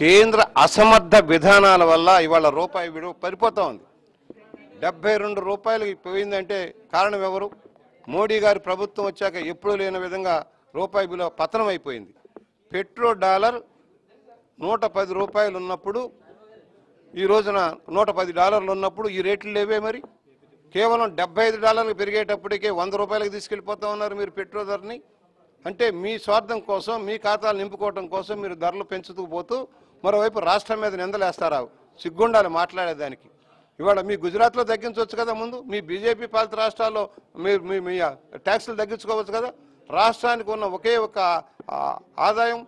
కేంద్ర అసమర్థ విధానాల వల్ల ఇవాళ రూపాయి విలువ పడిపోతూ ఉంది. డెబ్బై రెండు రూపాయలు పోయిందంటే కారణం ఎవరు? మోడీ గారి ప్రభుత్వం వచ్చాక ఎప్పుడూ లేని విధంగా రూపాయి విలువ పతనం అయిపోయింది. పెట్రో డాలర్ నూట పది రూపాయలు ఉన్నప్పుడు ఈ రోజున నూట పది డాలర్లు ఉన్నప్పుడు ఈ రేట్లు లేవే మరి? కేవలం డెబ్బై ఐదు డాలర్లు పెరిగేటప్పటికే వంద రూపాయలకు తీసుకెళ్ళిపోతా ఉన్నారు మీరు పెట్రోల్ ధరని. అంటే మీ స్వార్థం కోసం మీ ఖాతాలు నింపుకోవటం కోసం మీరు ధరలు పెంచుతూ పోతూ మరోవైపు రాష్ట్రం మీద నిందలేస్తారా? సిగ్గుండాలి మాట్లాడేదానికి. ఇవాళ మీ గుజరాత్లో తగ్గించవచ్చు కదా ముందు మీ బీజేపీ పాలిత రాష్ట్రాల్లో మీరు మీ మీ ట్యాక్సులు తగ్గించుకోవచ్చు కదా? రాష్ట్రానికి ఉన్న ఒకే ఒక ఆదాయం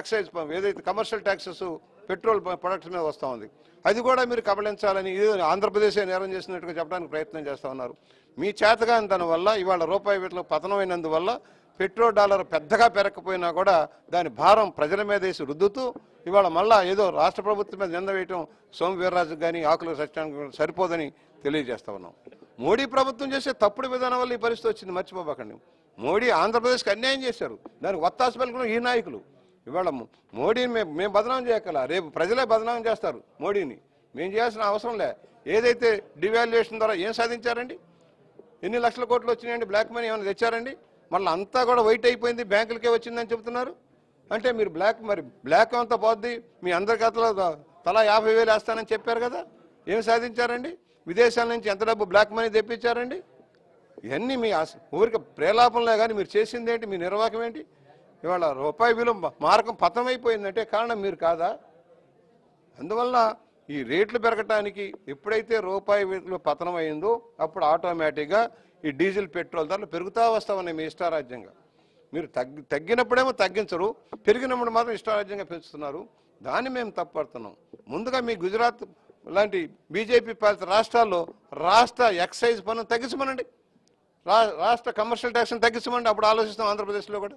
ఎక్సైజ్ ఏదైతే కమర్షియల్ ట్యాక్సెస్ పెట్రోల్ ప్రొడక్ట్స్ మీద వస్తూ ఉంది. అది కూడా మీరు కబళించాలని ఇది ఆంధ్రప్రదేశే నేరం చేసినట్టుగా చెప్పడానికి ప్రయత్నం చేస్తూ ఉన్నారు. మీ చేతగాని దానివల్ల ఇవాళ రూపాయి వీటిలో పతనమైనందువల్ల పెట్రోల్ డాలర్ పెద్దగా పెరగకపోయినా కూడా దాని భారం ప్రజల మీద వేసి రుద్దుతూ ఇవాళ మళ్ళా ఏదో రాష్ట్ర ప్రభుత్వం మీద నింద వేయటం సోమ వీర్రాజు కానీ ఆకుల సత్యానికి సరిపోదని తెలియజేస్తా ఉన్నాం. మోడీ ప్రభుత్వం చేసే తప్పుడు విధానం వల్ల ఈ పరిస్థితి వచ్చింది. మర్చిపోబాకండి మోడీ ఆంధ్రప్రదేశ్కి అన్యాయం చేశారు. దానికి వత్తాసు పలుకున్న ఈ నాయకులు. ఇవాళ మోడీని మేము మేము బదనాం చేయగల రేపు ప్రజలే బదనాం చేస్తారు మోడీని. మేము చేయాల్సిన అవసరం లే. ఏదైతే డివాల్యుయేషన్ ద్వారా ఏం సాధించారండి? ఎన్ని లక్షల కోట్లు వచ్చినాయండి? బ్లాక్ మనీ ఏమైనా తెచ్చారండి? మళ్ళీ అంతా కూడా వైట్ అయిపోయింది. బ్యాంకులకే వచ్చిందని చెబుతున్నారు. అంటే మీరు బ్లాక్ మరి బ్లాక్ అంతా పోద్ది? మీ అందరి ఖాతాలో తలా యాభై వేలు వేస్తానని చెప్పారు కదా? ఏం సాధించారండి? విదేశాల నుంచి ఎంత డబ్బు బ్లాక్ మనీ తెప్పించారండి? ఇవన్నీ మీ ఊరికి ప్రేలాపంలో కానీ మీరు చేసింది ఏంటి మీ నిర్వాహకం ఏంటి? ఇవాళ రూపాయి విలువ మార్గం పతనమైపోయిందంటే కారణం మీరు కాదా? అందువల్ల ఈ రేట్లు పెరగటానికి ఎప్పుడైతే రూపాయి విలువ పతనం అయిందో అప్పుడు ఆటోమేటిక్గా ఈ డీజిల్ పెట్రోల్ ధరలు పెరుగుతూ వస్తామని మీ ఇష్టారాజ్యంగా. మీరు తగ్గి తగ్గినప్పుడేమో తగ్గించరు పెరిగినప్పుడు మాత్రం ఇష్టారాజ్యంగా పెంచుతున్నారు. దాన్ని మేము తప్పడుతున్నాం ముందుగా మీ గుజరాత్ లాంటి బీజేపీ పాలిత రాష్ట్రాల్లో రాష్ట్ర ఎక్సైజ్ పన్ను తగ్గించమనండి. రా రాష్ట్ర కమర్షియల్ ట్యాక్స్ని తగ్గించమండి అప్పుడు ఆలోచిస్తాం ఆంధ్రప్రదేశ్లో కూడా.